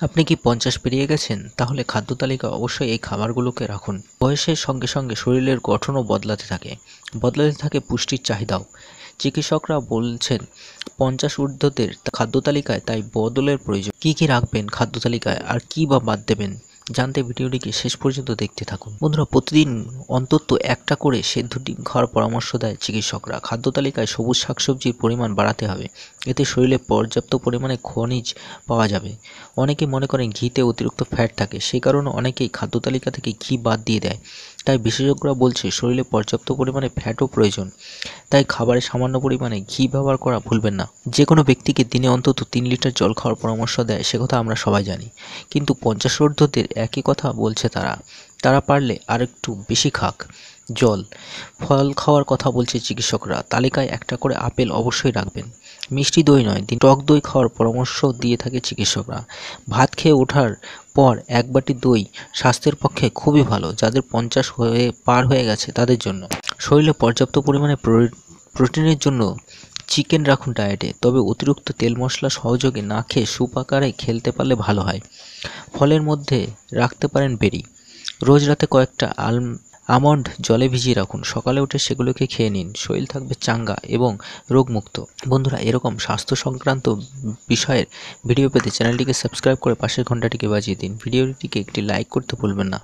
আপনি কি পঞ্চাশ পেরিয়ে গেছেন? তাহলে খাদ্য তালিকা অবশ্যই এই খাবারগুলোকে রাখুন। বয়সের সঙ্গে সঙ্গে শরীরের গঠনও বদলাতে থাকে। বদলাতে থাকে পুষ্টির চাহিদাও। চিকিৎসকরা বলছেন, পঞ্চাশ ঊর্ধ্বদের খাদ্য তালিকায় তাই বদলের প্রয়োজন। কি কি রাখবেন খাদ্য তালিকায় আর কি বা বাদ দেবেন? জানতে ভিডিওটিকে শেষ পর্যন্ত দেখতে থাকুন। বন্ধুরা, প্রতিদিন অন্তত একটা করে সেদ্ধ ডিম খাওয়ার পরামর্শ দেয় চিকিৎসকরা। খাদ্য তালিকায় সবুজ শাকসবজির পরিমাণ বাড়াতে হবে। এতে শরীরে পর্যাপ্ত পরিমাণে খনিজ পাওয়া যাবে। অনেকে মনে করেন ঘিতে অতিরিক্ত ফ্যাট থাকে। সে কারণে অনেকেই খাদ্য তালিকা থেকে ঘি বাদ দিয়ে দেয়। তাই বিশেষজ্ঞরা বলছে শরীরে পর্যাপ্ত পরিমাণে ফ্যাটও প্রয়োজন। তাই খাবারে সামান্য পরিমাণে ঘি ব্যবহার করা ভুলবেন না। যে কোনো ব্যক্তিকে দিনে অন্তত তিন লিটার জল খাওয়ার পরামর্শ দেয়, সে কথা আমরা সবাই জানি। কিন্তু পঞ্চাশ ঊর্ধ্বদের একই কথা বলছে তারা। তারা পারলে আরেকটু বেশি খাক। জল, ফল খাওয়ার কথা বলছে চিকিৎসকরা। তালিকায় একটা করে আপেল অবশ্যই রাখবেন। মিষ্টি দই নয়, দিন টক দই খাওয়ার পরামর্শ দিয়ে থাকে চিকিৎসকরা। ভাত খেয়ে ওঠার পর এক বাটি দই স্বাস্থ্যের পক্ষে খুবই ভালো, যাদের পঞ্চাশ হয়ে, পার হয়ে গেছে তাদের জন্য। শরীরে পর্যাপ্ত পরিমাণে প্রোটিনের জন্য চিকেন রাখুন ডায়েটে, তবে অতিরিক্ত তেল মশলা সহযোগে না খেয়ে স্যুপ আকারে খেলতে পারলে ভালো হয়। ফলের মধ্যে রাখতে পারেন বেরি। রোজ রাতে কয়েকটা আল, আমন্ড জলে ভিজিয়ে রাখুন। সকালে উঠে সেগুলোকে খেয়ে নিন। শরীর থাকবে চাঙ্গা এবং রোগমুক্ত। বন্ধুরা, এরকম স্বাস্থ্য সংক্রান্ত বিষয়ের ভিডিও পেতে চ্যানেলটিকে সাবস্ক্রাইব করে পাশের ঘন্টাটিকে বাজিয়ে দিন। ভিডিওটিকে একটি লাইক করতে ভুলবেন না।